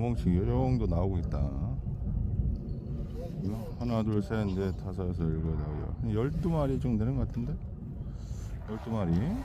구멍층이 요 정도 나오고 있다. 하나 둘셋넷 다섯 여섯 일곱 여덟 열. 12마리 정도 되는 것 같은데? 12마리.